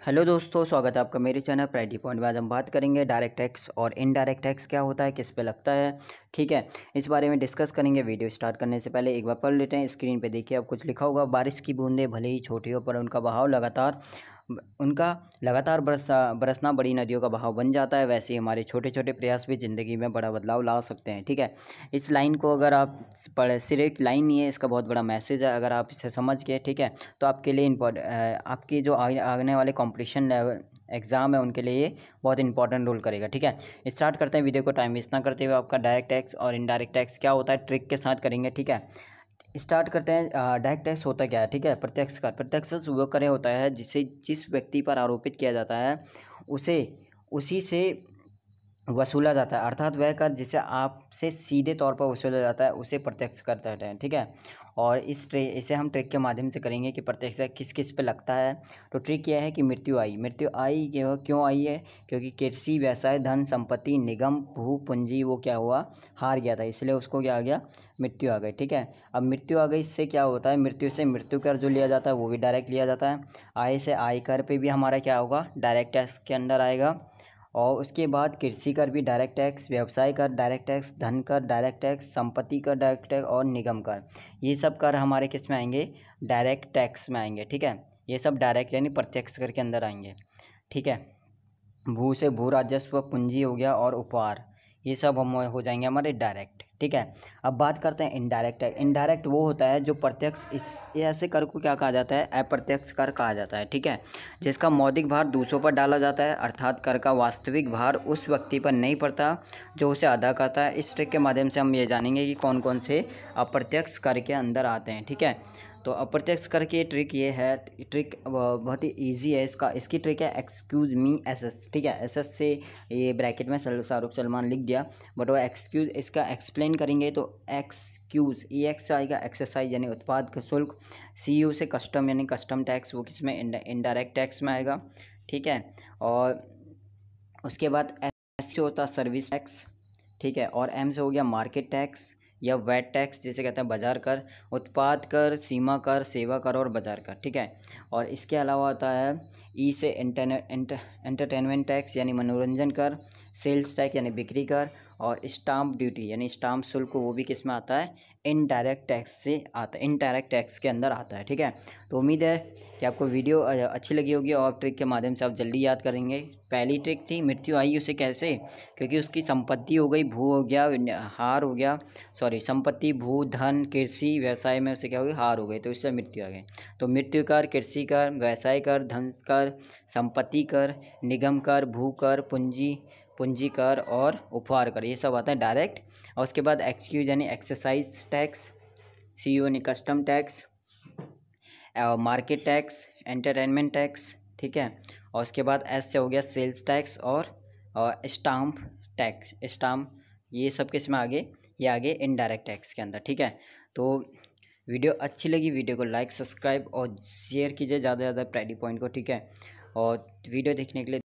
Hello दोस्तों, स्वागत है आपका मेरे चैनल प्राइडी पॉइंट में आज हम बात करेंगे डायरेक्ट टैक्स और इनडायरेक्ट टैक्स क्या होता है, किस पे लगता है, ठीक है? इस बारे में डिस्कस करेंगे, वीडियो स्टार्ट करने से पहले एक बार पढ़ लेते हैं। स्क्रीन पे देखिए, अब कुछ लिखा होगा, बारिश की बूंदें भले ही छोटी हो, पर उनका बहाव लगातार उनका लगातार बरसा, बरसना बड़ी नदियों का बहाव बन जाता है, वैसे ही हमारे छोटे छोटे प्रयास भी ज़िंदगी में बड़ा बदलाव ला सकते हैं, ठीक है? इस लाइन को अगर आप पढ़, सिर्फ़ एक लाइन नहीं है, इसका बहुत बड़ा मैसेज है, अगर आप इसे समझ गए, ठीक है? तो आपके लिए इम्पोर्ट आपकी जो आने वाले कॉम्पिटिशन लेवल एग्ज़ाम है, उनके लिए बहुत इंपॉर्टेंट रोल करेगा, ठीक है? स्टार्ट करते हैं वीडियो को टाइम वेस्ट ना करते हुए आपका डायरेक्ट टैक्स और इनडायरेक्ट टैक्स क्या होता है ट्रिक के साथ करेंगे, ठीक है? स्टार्ट करते हैं डायरेक्ट टैक्स होता क्या है, ठीक है? प्रत्यक्ष कर, प्रत्यक्ष वह करें होता है, जिसे जिस व्यक्ति पर आरोपित किया जाता है, उसे, उसी से वसूला जाता है। अर्थात वह कर जिसे आपसे सीधे तौर पर वसूला जाता है, उसे प्रत्यक्ष कर कहते हैं, ठीक है? और इस ट्रे, इसे हम ट्रिक के माध्यम से करेंगे कि प्रत्यक्ष किस किस पे लगता है। तो ट्रिक यह है कि मृत्यु आई। मृत्यु आई क्यों आई है? क्योंकि कृषि, व्यवसाय, धन, संपत्ति, निगम, भू, पूंजी, वो क्या हुआ? हार गया था, इसलिए उसको क्या आ गया? मृत्यु आ गई, ठीक है? अब मृत्यु आ गई, इससे क्या होता है? मृत्यु से मृत्यु कर जो लिया जाता है, वो भी डायरेक्ट लिया जाता है। आय से आय कर पे भी हमारा क्या होगा? डायरेक्ट टैक्स के अंदर आएगा। और उसके बाद कृषि कर भी डायरेक्ट टैक्स व्यवसाय कर डायरेक्ट टैक्स धन कर डायरेक्ट टैक्स संपत्ति कर डायरेक्ट टैक्स और निगम कर। ये सब कर हमारे किसमें आएँगे? डायरेक्ट टैक्स में आएँगे, ठीक है? ये सब डायरेक्ट यानी प्रत्यक्ष कर के अंदर आएँगे, ठीक है? भू से भू राजस्व, पूंजी हो गया और उपहार, ये सब हम हो जाएँगे हमारे डायरेक्ट ठीक है? अब बात करते हैं इनडायरेक्ट इनडायरेक्ट वो होता है जो प्रत्यक्ष इस, ऐसे कर को क्या कहा जाता है? अप्रत्यक्ष कर कहा जाता है, ठीक है? जिसका मौद्रिक भार दूसरों पर डाला जाता है, अर्थात कर का वास्तविक भार उस व्यक्ति पर नहीं पड़ता जो उसे अदा करता है। इस ट्रिक के माध्यम से हम ये जानेंगे कि कौन कौन से अप्रत्यक्ष कर के अंदर आते हैं, ठीक है? तो अप्रत्यक्ष कर की ट्रिक ये है ट्रिक बहुत ही इजी है, इसका, इसकी ट्रिक है एक्सक्यूज़ मी एस एस ठीक है एस एस से ये ब्रैकेट में शाहरुख सलमान लिख दिया बट वो एक्सक्यूज़ इसका एक्सप्लेन करेंगे तो एक्सक्यूज़ ई एक्स आएगा एक्सरसाइज यानी उत्पाद का शुल्क सी यू से कस्टम यानी कस्टम टैक्स वो किसमें इनडायरेक्ट टैक्स में आएगा, ठीक है, और उसके बाद एस से होता सर्विस टैक्स ठीक है, और एम से हो गया मार्केट टैक्स या वैट टैक्स जिसे कहते हैं, बाज़ार कर, उत्पाद कर, सीमा कर, सेवा कर और बाज़ार कर, ठीक है? और इसके अलावा आता है, ई से एंटरटेनमेंट टैक्स यानी मनोरंजन कर सेल्स टैक्स यानी बिक्री कर और स्टाम्प ड्यूटी यानी स्टाम्प शुल्क वो भी किसमें आता है? इनडायरेक्ट टैक्स से आता है इनडायरेक्ट टैक्स के अंदर आता है, ठीक है? तो उम्मीद है कि आपको वीडियो अच्छी लगी होगी और ट्रिक के माध्यम से आप जल्दी याद करेंगे। पहली ट्रिक थी, मृत्यु आई उसे कैसे? क्योंकि उसकी संपत्ति हो गई, भू हो गया हार हो गया सॉरी संपत्ति, भू, धन, कृषि, व्यवसाय में उसे क्या हो गई? हार हो गई तो इससे मृत्यु आ गई। तो मृत्यु कर, कृषि कर, व्यवसाय कर, धन कर, संपत्ति कर, निगम कर, भू कर, पूंजी पूंजी कर और उपहार कर, ये सब आता है डायरेक्ट और उसके बाद एक्सक्यूज यानी एक्सरसाइज टैक्स सी यानी कस्टम टैक्स और मार्केट टैक्स एंटरटेनमेंट टैक्स ठीक है? और उसके बाद एस से हो गया सेल्स टैक्स और स्टाम्प टैक्स स्टाम्प ये सब किसमें आगे? ये आगे इनडायरेक्ट टैक्स के अंदर, ठीक है? तो वीडियो अच्छी लगी, वीडियो को लाइक सब्सक्राइब और शेयर कीजिए ज़्यादा से ज़्यादा प्राइडी पॉइंट को, ठीक है? और वीडियो देखने के लिए